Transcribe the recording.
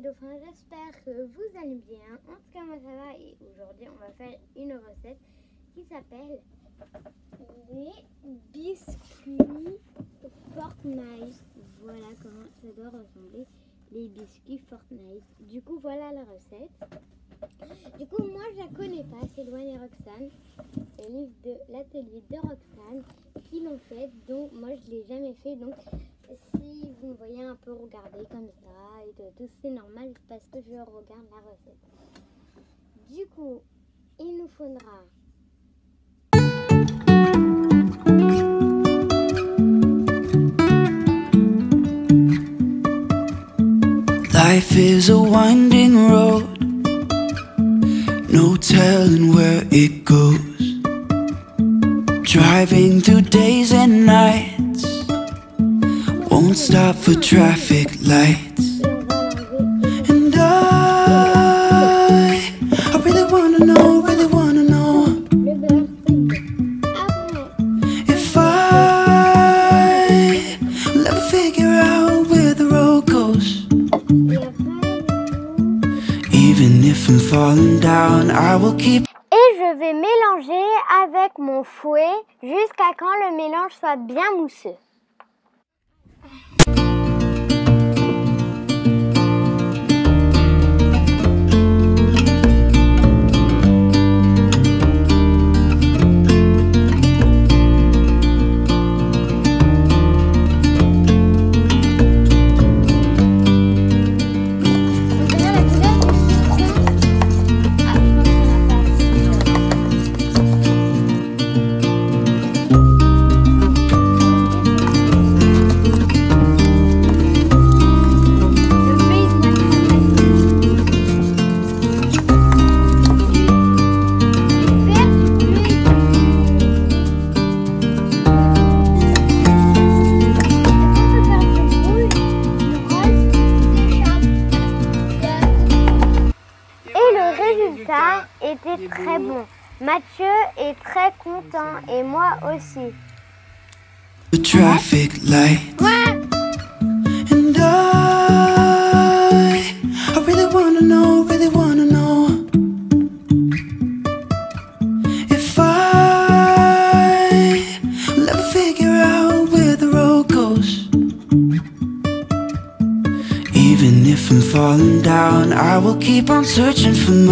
dauphins, j'espère que vous allez bien. En tout cas, moi ça va et aujourd'hui on va faire une recette qui s'appelle les biscuits Fortnite. Voilà comment ça doit ressembler, les biscuits Fortnite. Du coup, voilà la recette. Du coup, moi je la connais pas, c'est Loane et Roxane, le livre de l'atelier de Roxane qui l'ont fait, donc moi je l'ai jamais fait, donc si vous me voyez un peu regarder comme ça et tout, c'est normal parce que je regarde la recette. Du coup, il nous faudra Life is a winding road, no telling where it goes. Driving through days and nights, won't stop for traffic lights. And I, I really wanna know, really wanna know if I will ever figure out where the road goes. Even if I'm falling down, I will keep. Et je vais mélanger avec mon fouet jusqu'à quand le mélange soit bien mousseux. Le résultat était très bon. Mathieu est très content et moi aussi. the traffic light. Ouais. And I, I really wanna know, really wanna know if I will ever figure out where the road goes. Even if I'm falling down, I will keep on searching for my.